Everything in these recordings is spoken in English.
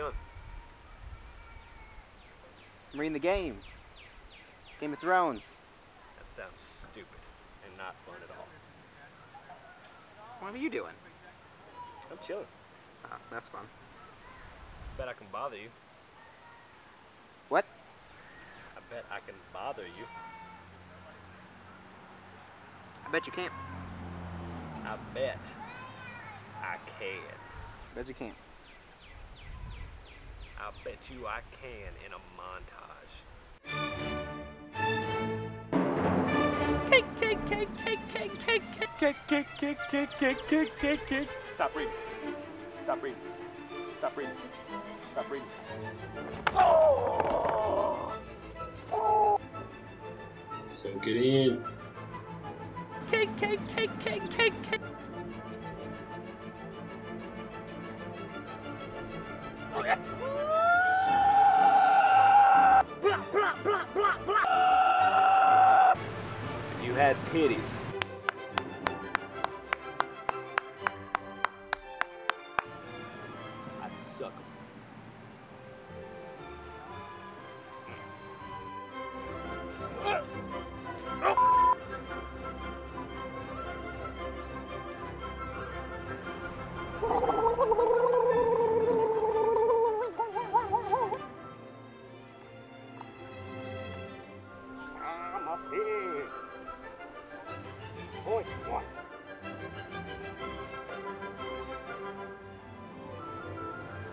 doing? I'm reading the game. Game of Thrones. That sounds stupid and not fun at all. What are you doing? I'm chilling. Oh, that's fun. Bet I can bother you. What? I bet I can bother you. I bet you can't. I bet I can. Bet you can't. I bet you I can in a montage. Stop reading. Stop reading. Stop reading. Stop reading. Soak it in. You had titties. I'd. I'm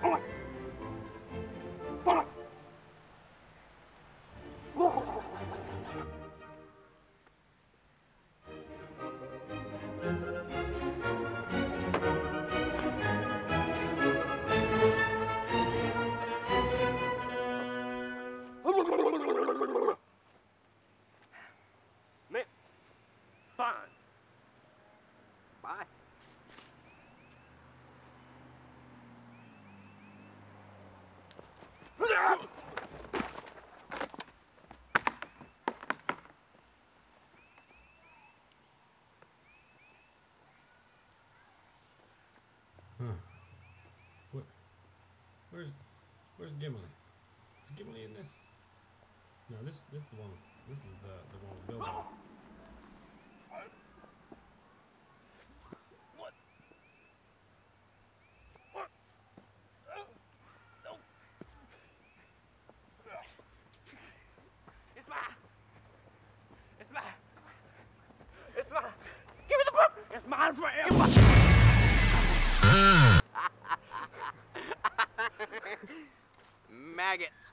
Boy. Huh. What? Where's Where's Gimli? Is Gimli in this? No, this this is the one. This is the the one with Bilbo. Maggots.